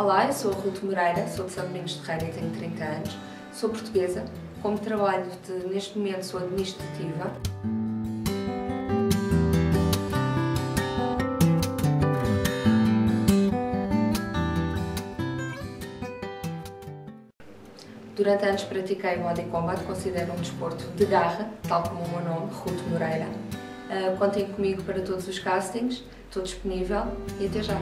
Olá, eu sou a Ruth Moreira, sou de São Domingos de Reira e tenho 30 anos. Sou portuguesa, como trabalho de, neste momento sou administrativa. Durante anos pratiquei body combat, considero um desporto de garra, tal como o meu nome, Ruto Moreira. Uh, contem comigo para todos os castings, estou disponível e até já!